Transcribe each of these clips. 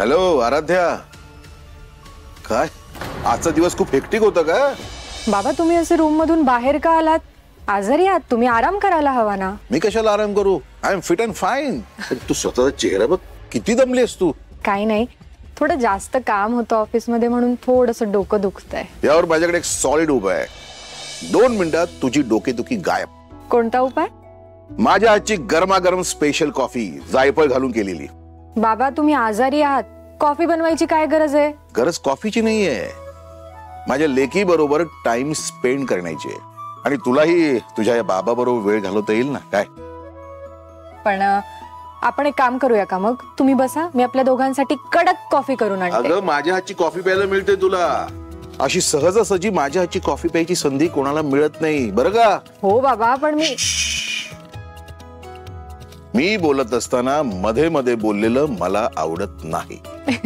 Hello Aradhya. काय? आजचा दिवस खूप हेक्टिक होता का? बाबा तुम्ही असे रूम मधून बाहेर का आलात? आजारी आहात तुम्ही आराम करायला हवा ना. मी कशाला आराम करू? I am fit and fine तू स्वतःचा चेहरा बघ किती दमलीस तू. काही नाही थोडं जास्त काम होतं ऑफिसमध्ये म्हणून थोडस डोकं दुखतंय. यावर माझ्याकडे एक सॉलिड उपाय आहे. दोन मिनिटात तुझी डोकेदुखी गायब. कोणता उपाय? माझ्या हातची गरमागरम स्पेशल कॉफ़ी जायफळ घालून केलेली. बाबा तुम्ही आजारी आहात. कॉफी बनवायची काय गरज आहे? गरज कॉफीची नाहीये माझ्या लेकी बरोबर टाइम स्पेंड करण्याची आहे. आणि तुलाही तुझ्या या बाबा बरोबर वेळ घालवता येईल ना? काय? पण आपण एक काम करूया का मग? तुम्ही बसा मी आपल्या दोघांसाठी कडक कॉफी करून आणते. अगं माझ्या हातची कॉफी प्यायला मिळते तुला. अशी सहजासहजी माझ्या हातची कॉफी प्यायची संधी कोणाला मिळत नाही. बरं का? हो बाबा पण मी मी बोलत असताना मध्ये मध्ये बोललेलं मला आवडत नाही.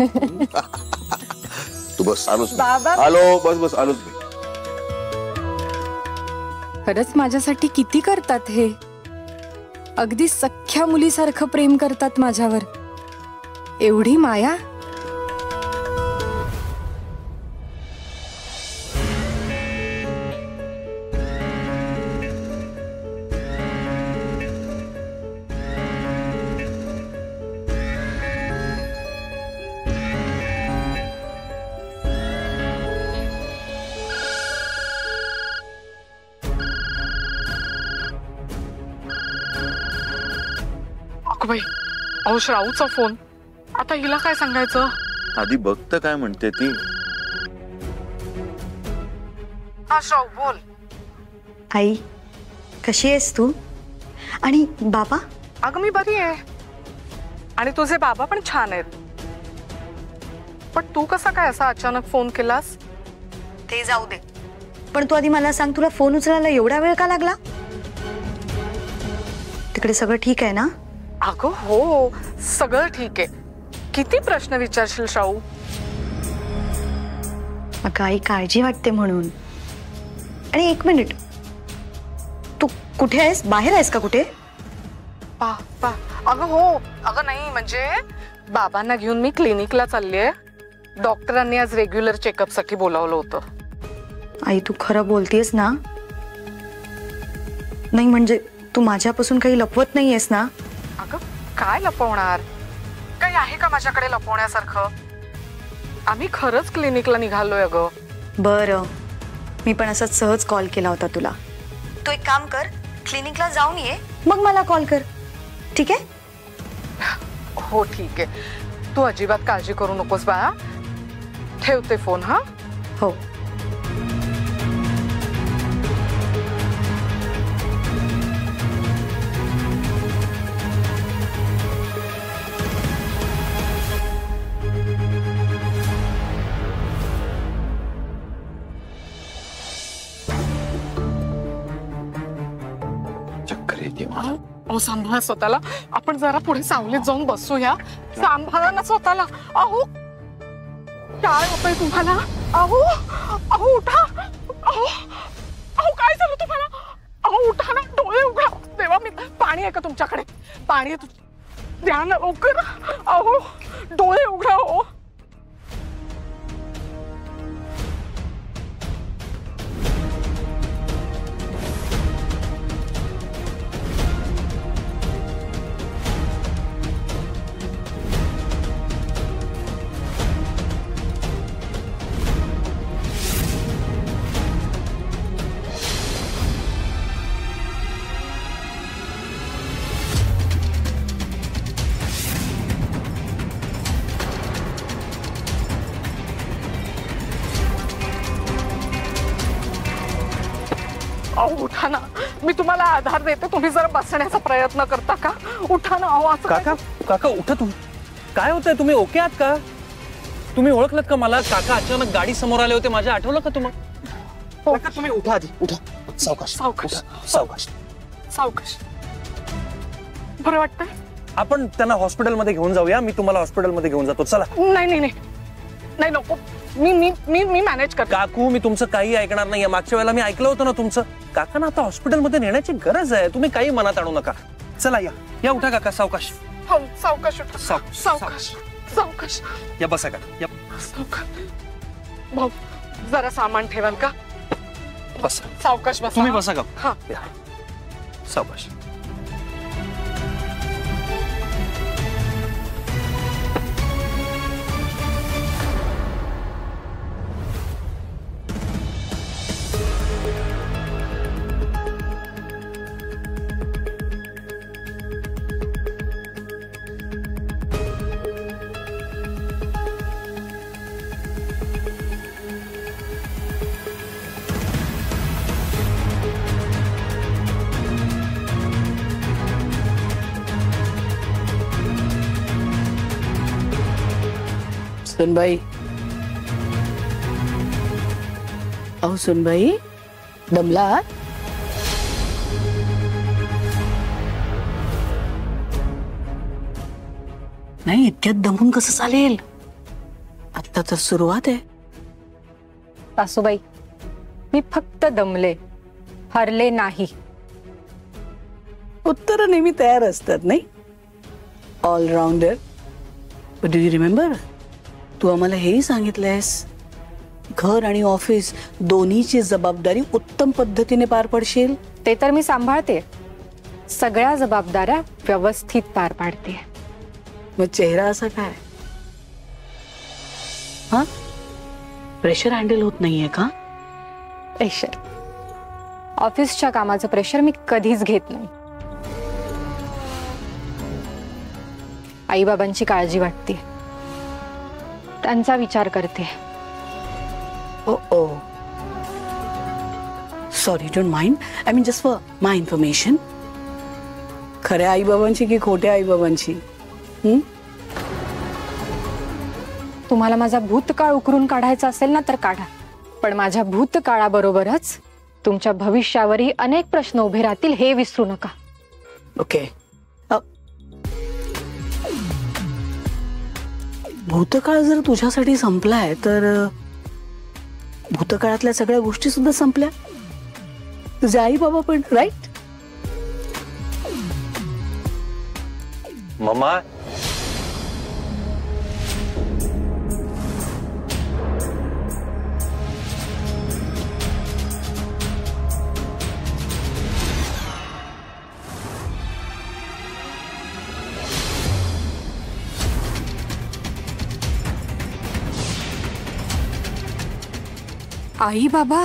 तू बस आलोच आलो बस बस आलोच मी. खरंच माझ्यासाठी किती करतात हे? अगदी सख्ख्या मुलीसारखं प्रेम करतात माझ्यावर. एवढी माया? अगं बाई अहो श्राऊचा फ़ोन. आता हिला काय सांगायचं? आधी बघत काय म्हणते ती. हा बोल. आई कशी आहेस तू? आणि बाबा? अगं मी बरी आहे. आणि तुझे बाबा पण छान आहेत. पण तू कसा काय असा अचानक फ़ोन केलास? ते जाऊ दे. पण तू आधी मला सांग तुला फ़ोन उचलायला एवढा वेळ का लागला? तिकडे सगळं ठीक आहे ना? अगं हो सगळं ठीक आहे. किती प्रश्न विचारशील श्राऊ अगं आई काळजी वाटते म्हणून. आणि एक मिनिट. तू कुठे आहेस? बाहेर आहेस का कुठे? पा पा. अगं हो. अगं नाही म्हणजे बाबांना घेऊन मी क्लिनिकला चाललीये डॉक्टरांनी आज रेग्युलर चेकअपसाठी बोलावलं होतं. आई तू खरं बोलतेस ना? नाही म्हणजे तू माझ्यापासून काही लपवत नाहीयेस ना? अगं काय लपवणार? काही आहे का माझ्याकडे लपवण्यासारखं? आम्ही खरंच क्लिनिकला निघालोय अगं. बरं. मी पण असाच सहज कॉल केला होता तुला. तू एक काम कर क्लिनिकला जाऊन ये. मग मला कॉल कर. ठीक आहे? हो ठीक आहे. तू अजिबात काळजी करू नकोस बाळा. ठेवते फ़ोन हा? हो. अहो सांभाळा स्वतःला. आपण जरा पुढे सावलीत जाऊन बसूया. सांभाळा ना स्वतःला. अहो. काय होतंय तुम्हाला? अहो. अहो उठा. अहो. अहो काय झालं तुम्हाला? अहो उठा ना. डोळे उघडा. तेव्हा मी पाणी आहे का तुमच्याकडे? पाणी आहे द्या ना लवकर. अहो. डोळे उघडा हो. अहो उठा ना मी तुम्हाला आधार देते. तुम्ही जरा बसण्याचा प्रयत्न करता का? उठा ना अहो असं काका काका उठा तुम्ही. काय होतंय? तुम्ही ओके आहात का? तुम्ही ओळखलत का मला? काका अचानक गाडी समोर आले होते. माझ्या आठवलं का तुम्हाला काका तुम्ही उठा आधी. उठा. सावकाश. सावकाश. सावकाश. सावकाश. बरं वाटतंय? आपण त्यांना हॉस्पिटलमध्ये घेऊन जाऊया. मी तुम्हाला हॉस्पिटलमध्ये घेऊन जातो. चला. नाही नाही नाही. नाही नको. मी मी मी मी मॅनेज करते. काकू मी तुमचं काही ऐकणार नाहीये. मागच्या वेळेला मी ऐकलं होतं ना तुमचं. काकांना आता हॉस्पिटलमध्ये नेण्याची गरज आहे. तुम्ही काही मनात आणू नका. चला या. या उठा काका सावकाश. हो सावकाश उठा. साव- सावकाश. सावकाश. या बसा का या. सावकाश. भाऊ जरा सामान ठेवाल का? बसा. सावकाश बसा. तुम्ही बसा का? हा. या. सावकाश सुनबाई अहो सुनबाई दमला नाही इतक्यात दमून कसं चालेल आत्ता तर सुरुवात आहे सासूबाई मी फक्त दमले हरले नाही। उत्तर नेहमी तयार असतात नाही? ऑलराऊंडर डू यू रिमेंबर तू आम्हाला हेही सांगितलंयस? घर आणि ऑफ़िस दोन्हीची जबाबदारी उत्तम पद्धतीने पार पडशील? ते तर मी सांभाळते. सगळ्या जबाबदाऱ्या व्यवस्थित पार पाडते. मग चेहरा असा काय? हा? प्रेशर हँडल होत नाहीये का? प्रेशर ऑफिसच्या कामाचं प्रेशर मी कधीच घेत नाही. आईबाबांची काळजी वाटते. त्यांचा विचार करते. Oh O sorry don't mind I mean just for my information खऱ्या आईबाबांची की खोट्या आईबाबांची? हं? तुम्हाला माझा भूतकाळ उकरून काढायचा असेल ना तर काढा. पण माझ्या भूतकाळाबरोबरच तुमच्या भविष्यावरही अनेक प्रश्न उभे राहतील हे विसरू नका. ओके अ, भूतकाळ जर तुझ्यासाठी संपलाय, तर भूतकाळातल्या सगळ्या गोष्टी सुद्धा संपल्या. तुझे आई बाबा पण राईट मम्मा आई बाबा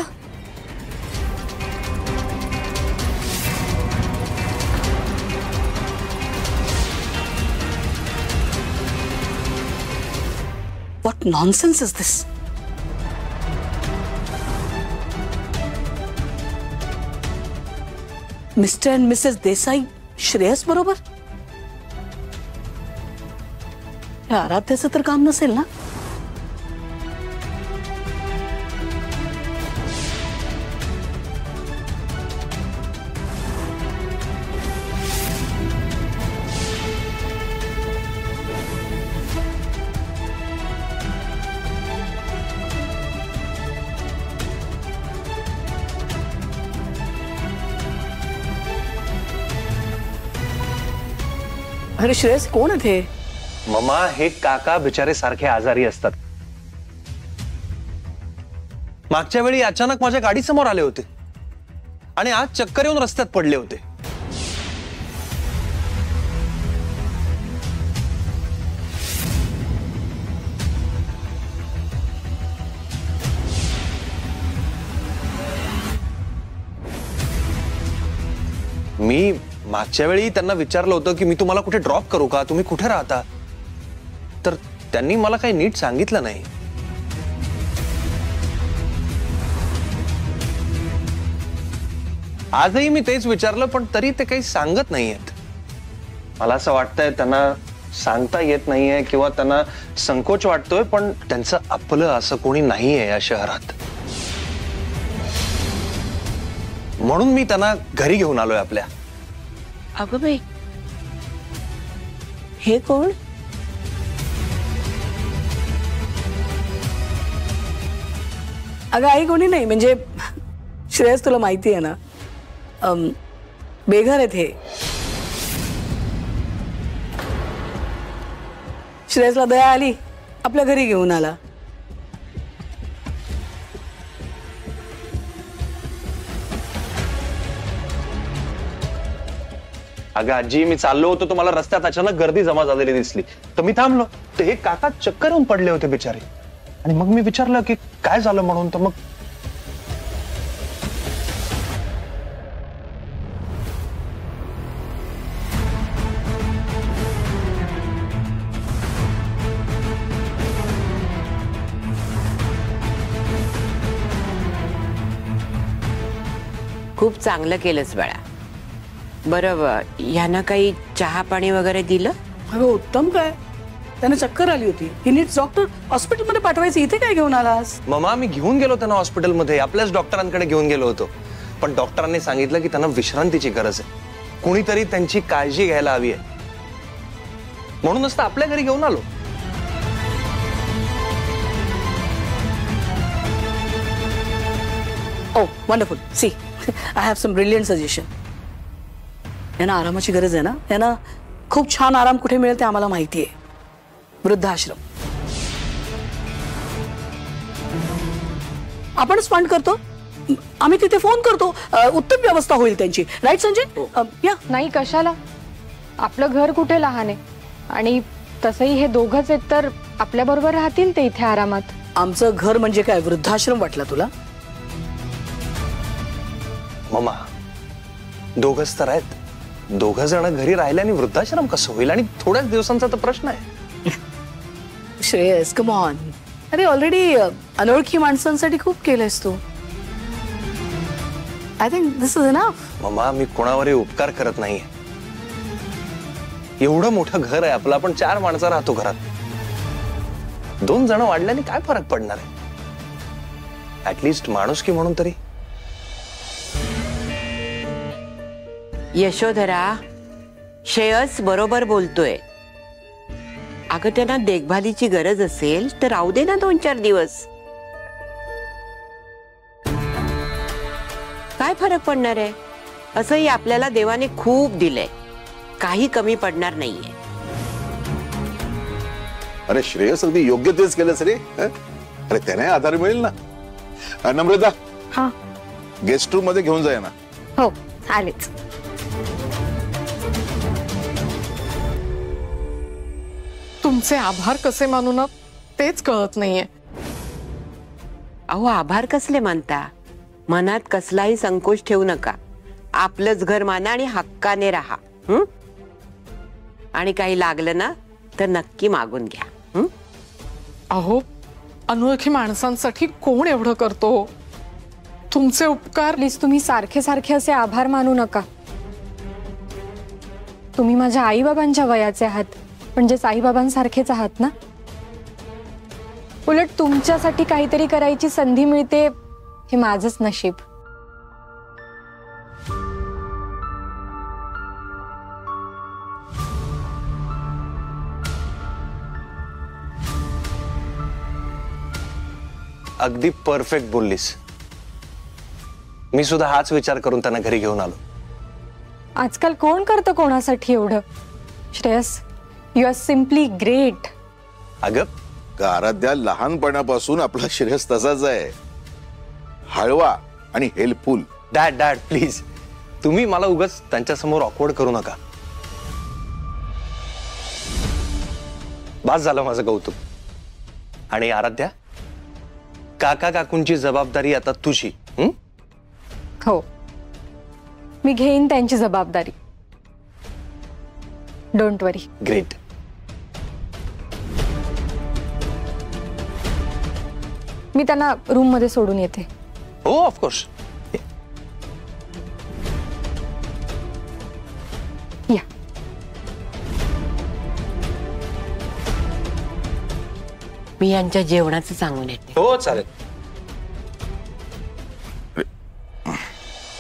What nonsense is this? Mister and missus Desai Shreyas बरोबर आराध्याचं तर काम नसेल ना अरे श्रेयस कोण हे मम्मा, हे काका, बिचारे सारखे आजारी असतात. मागच्या वेळी अचानक माझ्या गाडी समोर आले होते. आणि आज चक्कर येऊन रस्त्यात पडले होते. मी मागच्या वेळी त्यांना विचारलं होतं की मी तुम्हाला कुठे ड्रॉप करू का? तुम्ही कुठे राहता? तर त्यांनी मला काही नीट सांगितलं नाही. आजही मी तेच विचारलं पण तरी ते काही सांगत नाहीयेत. मला असं वाटतंय त्यांना सांगता येत नाहीये किंवा त्यांना संकोच वाटतोय पण त्यांचं आपलं असं कोणी नाहीये या शहरात. म्हणून मी त्यांना घरी घेऊन आलोय आपल्या. अगं बाई हे कोण अगं आई कोणी नाही म्हणजे श्रेयस तुला माहिती आहे ना। बेघर आहेत हे श्रेयसला दया आली आपल्या घरी घेऊन आला अगं आजी, मी चाललो होतो तर मला रस्त्यात अचानक गर्दी जमा झालेली दिसली. तर मी थांबलो. तर हे काका चक्कर येऊन पडले होते बिचारे. आणि मग मी विचारलं की काय झालं म्हणून? तर मग खूप चांगलं केलंस बाळा. बरं ह्यांना काही चहा पाणी वगैरे दिलं? अगं उत्तम काय? त्यांना चक्कर आली होती. ही नीट डॉक्टर हॉस्पिटलमध्ये पाठवायचं. इथे काय घेऊन आलास? ममा मी घेऊन गेलो त्यांना हॉस्पिटलमध्ये आपल्याच डॉक्टरांकडे घेऊन गेलो होतो. पण डॉक्टरांनी सांगितलं की त्यांना विश्रांतीची गरज आहे. कुणीतरी त्यांची काळजी घ्यायला हवी आहे. म्हणूनच तर आपल्या घरी घेऊन आलो. ओ wonderful see I have some brilliant suggestion यांना आरामाची गरज आहे ना? यांना खूप छान आराम कुठे मिळेल ते आम्हाला माहिती आहे वृद्धाश्रम. आपणच फंड करतो. आम्ही तिथे फ़ोन करतो. उत्तम व्यवस्था होईल त्यांची. राईट संजय? या. नाही कशाला? आपलं घर कुठे लहान आहे? आणि तसंही हे दोघच आहेत तर आपल्या बरोबर राहतील ते इथे आरामात? आमचं घर म्हणजे काय? वृद्धाश्रम वाटला तुला? ममा दोघच तर आहेत. दोघ जण घरी राहिल्याने वृद्धाश्रम कसं होईल? आणि थोड्याच दिवसांचा तर प्रश्न आहे. श्रेयस कम ऑन अरे ऑलरेडी अनोळखी माणसांसाठी खूप केलंयस तू. I think this is enough mama मी कोणावरही उपकार करत नाहीये. एवढं मोठं घर आहे आपलं आपण चार माणसं राहतो घरात. दोन जण वाढल्याने काय फरक पडणार आहे? ऍटलिस्ट माणूस की म्हणून तरी. यशोधरा श्रेयस बरोबर बोलतोय. अगं त्यांना देखभालीची गरज असेल तर राहू दे ना दोन चार दिवस. काय फरक पडणार आहे? असंही आपल्याला देवाने खूप दिलंय. काही कमी पडणार नाहीये. अरे श्रेयस अगदी योग्य तेच केलंस रे अरे त्याने आधार मिळेल ना. नम्रता हा. गेस्ट रूम मध्ये घेऊन जाय ना हो आलेच. तुमचे आभार कसे मानू ना तेच कळत नाहीये. अहो आभार कसले मानता? मनात कसलाही संकोच ठेवू नका. आपलंच घर माना आणि हक्काने राहा हं? आणि काही लागलं ना तर नक्की मागून घ्या हं? अहो अनोळखी माणसांसाठी कोण एवढं करतो तुमचे उपकार प्लीज़ तुम्ही सारखे सारखे असे आभार मानू नका. तुम्ही माझ्या आईबाबांच्या वयाचे आहात. म्हणजेच आईबाबांसारखेच आहात ना? उलट तुमच्यासाठी काहीतरी करायची संधी मिळते हे माझंच नशीब. अगदी परफेक्ट बोललीस. मी सुद्धा हाच विचार करून त्यांना घरी घेऊन आलो. आजकाल कोण करतं कोणासाठी एवढं? Shreyas you are simply great अगं आराध्या लहानपणापासून आपला श्रेयस तसाच आहे. हळवा आणि हेल्पफुल. डॅड डॅड प्लीज तुम्ही मला उगाच त्यांच्यासमोर ऑकवर्ड करू नका. बास झालं माझं कौतुक. आणि आराध्या काका काकूंची जबाबदारी आता तुझी हं? हो. मी घेईन त्यांची जबाबदारी. डोंट वरी ग्रेट मी त्यांना रूम मध्ये सोडून येते. हो ऑफकोर्स या. मी यांच्या जेवणाचं सांगून येते. हो चालेल.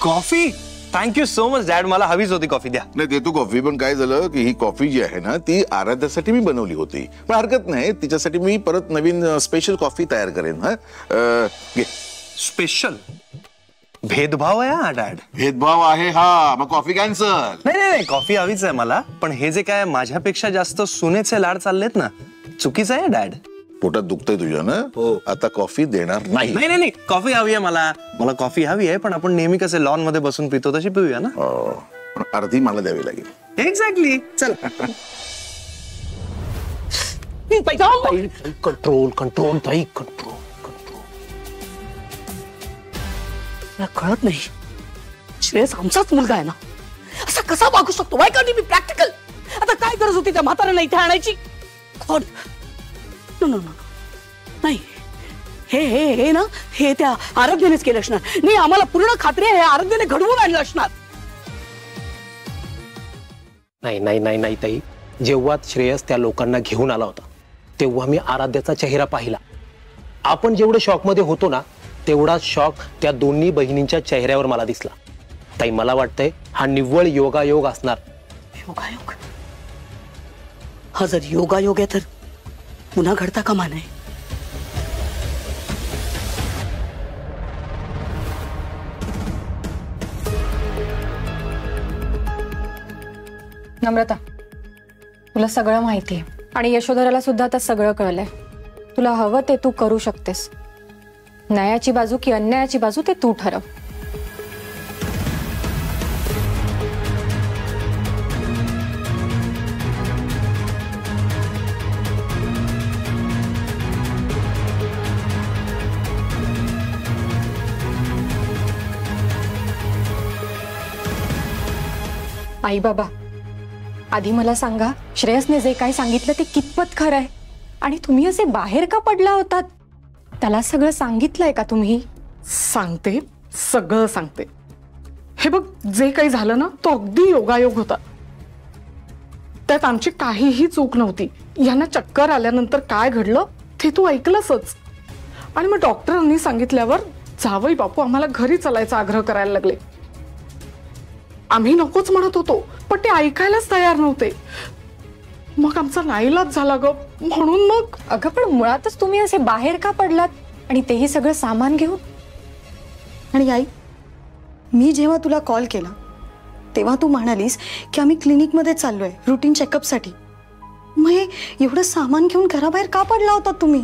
Coffee? Thank you so much dad मला हवीच होती कॉफी द्या. नाही देतो कॉफी पण काय झालं की ही कॉफी जी आहे ना ती आराध्यासाठी मी बनवली होती. पण हरकत नाही तिच्यासाठी मी परत नवीन स्पेशल कॉफी तयार करेन हा? घे. स्पेशल भेदभाव आहे हा डॅड भेदभाव आहे हा. मग कॉफी कॅन्सल नाही नाही नाही कॉफी हवीच आहे मला. पण हे जे काय माझ्यापेक्षा जास्त सुनेचे लाड चाललेत ना चुकीचं आहे डॅड पोटात दुखतंय तुझ्या ना हो. आता कॉफ़ी देणार नाही. नाही नाही नाही. कॉफ़ी हवी आहे मला. मला कॉफ़ी हवी आहे पण आपण नेहमी कसे लॉन मध्ये बसून पितो तशी पिऊया ना. पण अर्धी मला द्यावी लागेल. एक्झॅक्टली चल. कंट्रोल कंट्रोल ताई कंट्रोल कंट्रोल मला कळत नाही. श्रेयस आमचाच मुलगा आहे ना. असा कसा वागू शकतो? वाय कॉन्ट बी प्रॅक्टिकल आता काय गरज होती त्या म्हाताऱ्याला इथे आणायची? गॉड नो नो नो नाही हे हे हे ना हे त्या आरोग्यानेच केलं असणार नाही आम्हाला पूर्ण खात्री आहे आरोग्याने घडवून आणलं असणार नाही नाही नाही नाही ताई जेव्हा श्रेयस त्या लोकांना घेऊन आला होता तेव्हा मी आराध्याचा चेहरा पाहिला आपण जेवढे शॉकमध्ये होतो ना तेवढाच शॉक त्या दोन्ही बहिणींच्या चेहऱ्यावर मला दिसला ताई मला वाटतंय हा निव्वळ योगायोग असणार योगायोग हा जर योगायोग आहे तर पुन्हा घडता कामा नये नम्रता, तुला सगळं माहिती आहे. आणि यशोधराला सुद्धा आता सगळं कळलंय. तुला हवं ते तू करू शकतेस. न्यायाची बाजू की अन्यायाची बाजू ते तू ठरव. आई बाबा, आधी मला सांगा, श्रेयसने जे काय सांगितलं ते कितपत खरं आहे? आणि तुम्ही असे बाहेर का पडला होतात? त्याला सगळं सांगितलंय का तुम्ही? सांगते, सगळं सांगते. हे बघ, जे काही झालं ना तो अगदी योगायोग होता. त्यात आमची काहीही चूक नव्हती. यांना चक्कर आल्यानंतर काय घडलं, ते तू ऐकलंसच. आणि मग डॉक्टरांनी सांगितल्यावर, जावई बापू, आम्हाला घरी चालायचा आग्रह करायला लागले. आम्ही नकोच म्हणत होतो पण ते ऐकायलाच तयार नव्हते. मग आमचा नाईलाज झाला ग म्हणून मग अगं पण मुळातच तुम्ही असे बाहेर का पडलात? आणि तेही सगळं सामान घेऊन? आणि आई मी जेव्हा तुला कॉल केला तेव्हा तू म्हणालीस की आम्ही क्लिनिकमध्ये चाललोय रुटीन चेकअपसाठी मग हे एवढं सामान घेऊन घराबाहेर का पडला होता तुम्ही?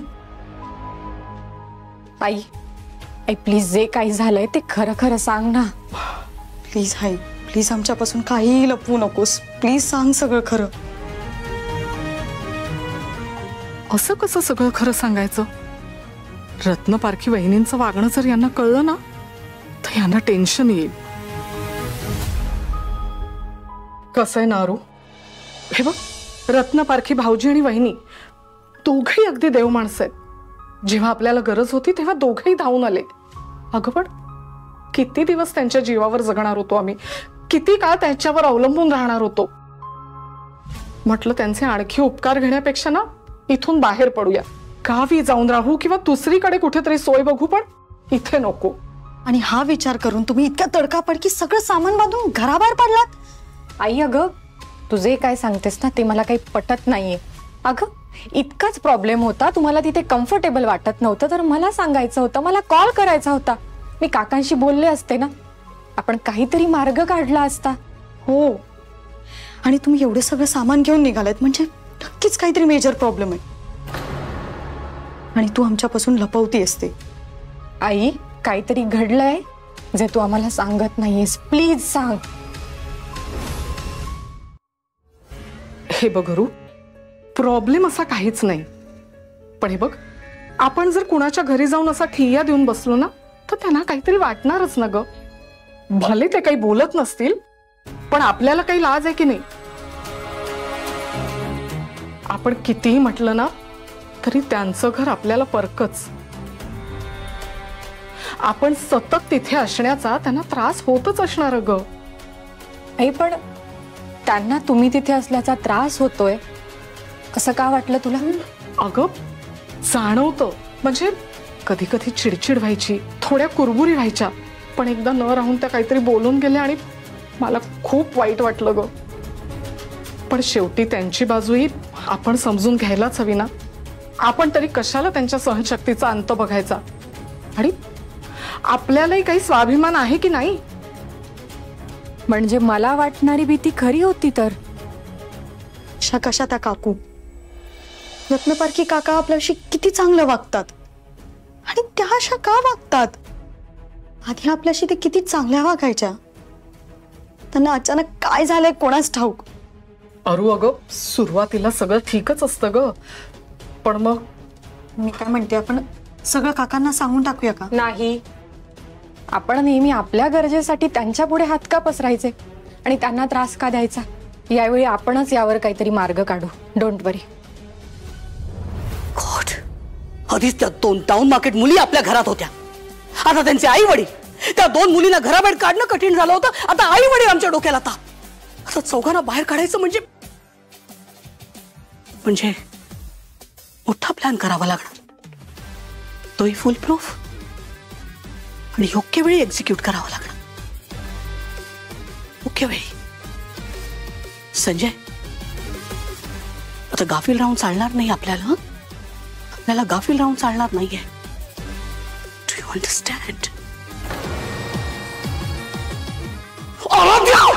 आई आई प्लीज जे काही झालंय ते खरं खरं सांग ना. Please I. प्लीज़ आमच्यापासून काहीही लपवू नकोस. प्लीज़ सांग सगळं खरं. असं कसं सगळं खरं सांगायचं? रत्नपारखी वहिनींचं वागणं जर यांना कळलं ना, तर यांना टेन्शन येईल. कसं आहे नारू? हे बघ रत्नपारखी भाऊजी आणि वहिनी, दोघही अगदी देव माणसं आहेत. जेव्हा आपल्याला गरज होती, तेव्हा दोघेही धावून आले अगं पण, किती दिवस त्यांच्या जीवावर जगणार होतो आम्ही? किती काळ त्यांच्यावर अवलंबून राहणार होतो? म्हटलं त्यांचे आणखी उपकार घेण्यापेक्षा ना इथून बाहेर पडूया. गावी जाऊन राहू किंवा दुसरीकडे कुठेतरी सोय बघू पण इथे नको. आणि हा विचार करून तुम्ही इतक्या तडकापडकी सगळं सामान बांधून घराबाहेर पडलात? आई अगं तू जे काय सांगतेस ना ते मला काही पटत नाहीये. अगं इतकाच प्रॉब्लेम होता तुम्हाला तिथे कम्फर्टेबल वाटत नव्हतं तर मला सांगायचं होतं मला कॉल करायचा होता. मी काकांशी बोलले असते ना आपण काहीतरी मार्ग काढला असता. हो. आणि तुम्ही एवढे सगळं सामान घेऊन निघालात म्हणजे नक्कीच काहीतरी मेजर प्रॉब्लेम आहे. आणि तू आमच्यापासून लपवती असते. आई काहीतरी घडलंय जे तू आम्हाला सांगत नाहीयेस. प्लीज सांग. हे बघ हरू प्रॉब्लेम असा काहीच नाही. पण हे बघ आपण जर कुणाच्या घरी जाऊन असा ठिय्या देऊन बसलो ना तर त्यांना काहीतरी वाटणारच ना ग. भले ते काही बोलत नसतील पण आपल्याला काही लाज आहे की नाही? आपण कितीही म्हटलं ना तरी त्यांचं घर आपल्याला परकच. आपण सतत तिथे असण्याचा त्यांना त्रास होतच असणार ग आई पण त्यांना तुम्ही तिथे असल्याचा त्रास होतोय. असं का वाटलं तुला? अगं जाणवतं. म्हणजे कधी कधी चिडचिड व्हायची थोड्या कुरबुरी व्हायच्या. पण एकदा न राहून त्या काहीतरी बोलून गेल्या आणि मला खूप वाईट वाटलं ग. पण शेवटी त्यांची बाजूही आपण समजून घ्यायलाच हवी ना. आपण तरी कशाला त्यांच्या सहनशक्तीचा अंत बघायचा? आणि आपल्यालाही काही स्वाभिमान आहे की नाही? म्हणजे मला वाटणारी भीती खरी होती तर? अशा कशा त्या काकू? रत्नपारखी काका आपल्याशी किती चांगलं वागतात. आणि त्या अशा का वागतात? आधी आपल्याशी ते किती चांगल्या वागायच्या? त्यांना अचानक काय झालंय कोणाच ठाऊक? अरू अगं सुरुवातीला सगळं ठीकच असतं ग. पण मग? मी काय म्हणते आपण सगळं काकांना सांगून टाकूया का? नाही. आपण नेहमी आपल्या गरजेसाठी त्यांच्या पुढे हात का पसरायचे? आणि त्यांना त्रास का द्यायचा? यावेळी आपणच यावर काहीतरी मार्ग काढू. डोंट वरी आधीच त्या दोन टाउन मार्केट मुली आपल्या घरात होत्या. आता त्यांचे आई वडील त्या दोन मुलींना घराबाहेर काढणं कठीण झालं होतं. आता आई वडील आमच्या डोक्याला आता आता चौघांना बाहेर काढायचं म्हणजे म्हणजे मोठा प्लॅन करावा लागणार. तोही फुल प्रूफ आणि योग्य वेळी एक्झिक्यूट करावा लागणार. मुख्य वेळी. संजय आता गाफील राहून चालणार नाही आपल्याला आपल्याला गाफील राहून चालणार नाहीये. Do you understand